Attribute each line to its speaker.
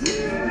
Speaker 1: Música